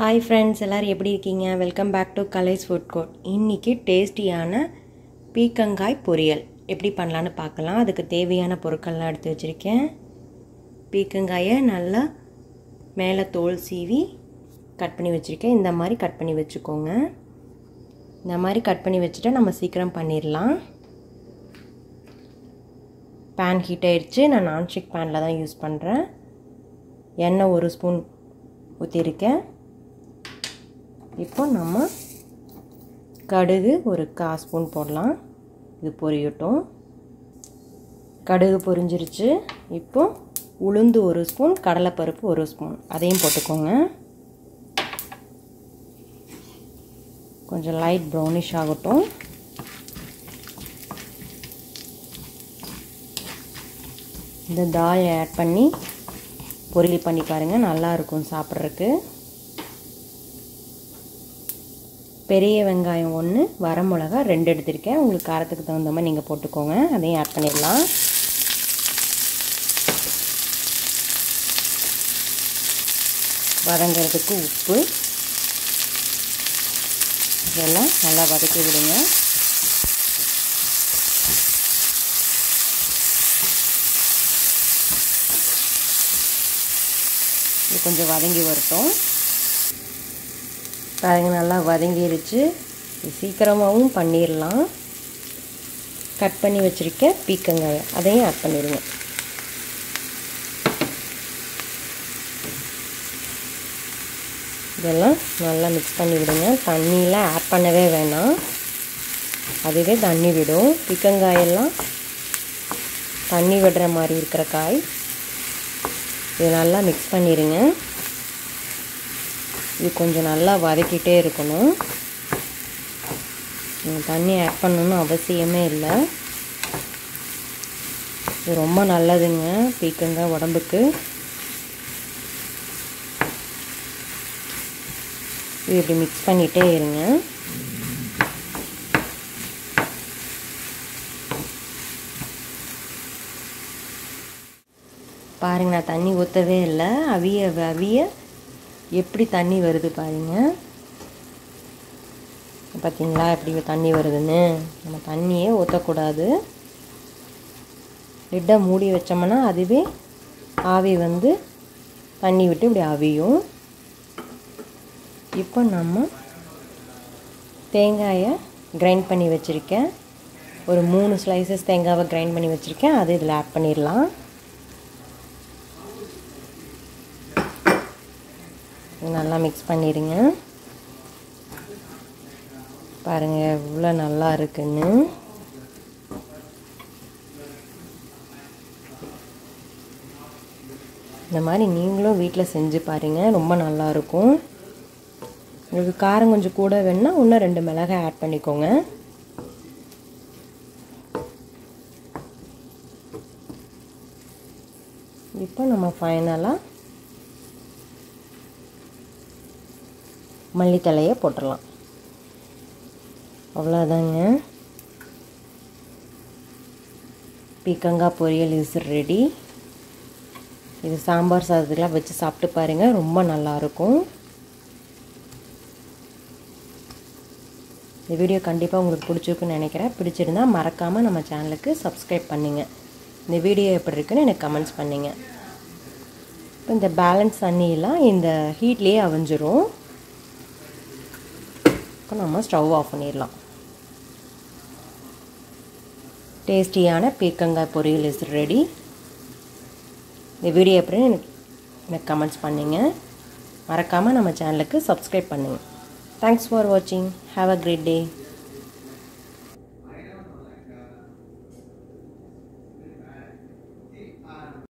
Hi friends எல்லோரும் எப்படி இருக்கீங்க? Welcome back to Kalai's food court இன்றைக்கி டேஸ்டியான பீக்கங்காய் பொரியல். எப்படி பண்ணலான்னு பார்க்கலாம். அதுக்கு தேவையான பொருட்கள்லாம் எடுத்து வச்சுருக்கேன். பீக்கங்காயை நல்லா மேலே தோல் சீவி கட் பண்ணி வச்சுருக்கேன். இந்த மாதிரி கட் பண்ணி வச்சுக்கோங்க. இந்த மாதிரி கட் பண்ணி வச்சுட்டா நம்ம சீக்கிரம் பண்ணிடலாம். பேன் ஹீட் ஆயிடுச்சு. நான் நான்ஸ்டிக் பேனில் தான் யூஸ் பண்ணுறேன் எண்ணெய் ஒரு ஸ்பூன் ஊற்றிருக்கேன் இப்போ நம்ம கடுகு ஒரு கா ஸ்பூன் போடலாம். இது பொரியட்டும். கடுகு பொரிஞ்சிருச்சு. இப்போ உளுந்து ஒரு ஸ்பூன் கடலைப்பருப்பு ஒரு ஸ்பூன். அதையும் போட்டுக்கோங்க. கொஞ்சம் லைட் ப்ரௌனிஷ் ஆகட்டும். இந்த தாயை ஆட் பண்ணி பொரியல் பண்ணி பாருங்கள் நல்லாயிருக்கும் சாப்பிட்றதுக்கு. பெரிய வெங்காயம் ஒன்று வரமிளகா ரெண்டு எடுத்திருக்கேன். உங்களுக்கு காரத்துக்கு தகுந்த மாதிரி நீங்கள் போட்டுக்கோங்க. அதையும் ஆட் பண்ணிடலாம். வதங்கிறதுக்கு உப்பு. இதெல்லாம் நல்லா வதக்கி விடுங்க. இது கொஞ்சம் வதங்கி வரட்டும். பாருங்க நல்லா வதங்கிருச்சு. சீக்கிரமாகவும் பண்ணிடலாம் கட் பண்ணி வச்சுருக்க பீக்கங்காய். அதையும் ஆட் பண்ணிடுங்க இதெல்லாம் நல்லா மிக்ஸ் பண்ணி விடுங்க. தண்ணியெலாம் ஆட் பண்ணவே வேணாம். அதுவே தண்ணி விடும். பீக்கங்காயெல்லாம் தண்ணி விடுற மாதிரி இருக்கிற காய். இது நல்லா மிக்ஸ் பண்ணிடுங்க இது கொஞ்சம் நல்லா வதக்கிட்டே இருக்கணும். தண்ணி ஆட் பண்ணணும்னு அவசியமே இல்லை. இது ரொம்ப நல்லதுங்க பீக்கங்க உடம்புக்கு. இது இப்படி மிக்ஸ் பண்ணிகிட்டே இருங்க. பாருங்க நான் தண்ணி ஊற்றவே இல்லை. அவிய அவிய. எப்படி தண்ணி வருது பாருங்க. பார்த்தீங்களா எப்படி தண்ணி வருதுன்னு? நம்ம தண்ணியே ஊற்றக்கூடாது லிட்டை மூடி வச்சோம்னா அதுவே ஆவி வந்து தண்ணி விட்டு இப்படி அவியும். இப்போ நம்ம தேங்காயை கிரைண்ட் பண்ணி வச்சுருக்கேன். ஒரு மூணு ஸ்லைசஸ் தேங்காவை கிரைண்ட் பண்ணி வச்சுருக்கேன். அது இதில் ஆட் பண்ணிடலாம். நல்லா மிக்ஸ் பண்ணிடுங்க. பாருங்கள் எவ்வளோ நல்லா இருக்குன்னு. இந்த மாதிரி நீங்களும் வீட்டில் செஞ்சு பாருங்கள் ரொம்ப நல்லாயிருக்கும் உங்களுக்கு காரம் கொஞ்சம் கூட வேணுன்னா இன்னும் ரெண்டு மிளகாய் ஆட் பண்ணிக்கோங்க. இப்போ நம்ம ஃபைனலாக மல்லித்தலையை போட்டுடலாம். அவ்வளோதாங்க பீக்கங்காய் பொரியல் இஸ் ரெடி இது சாம்பார் சாதத்துக்கெலாம் வச்சு சாப்பிட்டு பாருங்கள் ரொம்ப நல்லாயிருக்கும். இந்த வீடியோ கண்டிப்பாக உங்களுக்கு பிடிச்சிருக்குன்னு நினைக்கிறேன். பிடிச்சிருந்தா மறக்காமல் நம்ம சேனலுக்கு சப்ஸ்கிரைப் பண்ணுங்கள் இந்த வீடியோ எப்படி இருக்குன்னு எனக்கு கமெண்ட்ஸ் பண்ணுங்கள் இப்போ இந்த பேலன்ஸ் தண்ணியெல்லாம் இந்த ஹீட்லேயே அவிஞ்சிரும். இப்போ நம்ம ஸ்டவ் ஆஃப் பண்ணிடலாம். டேஸ்டியான பீக்கங்காய் பொரியல் இஸ் ரெடி இந்த வீடியோ எப்படி எனக்கு கமெண்ட்ஸ் பண்ணுங்க. மறக்காமல் நம்ம சேனலுக்கு சப்ஸ்கிரைப் பண்ணுங்கள் தேங்க்ஸ் ஃபார் வாட்சிங் ஹாவ் அ கிரேட் டே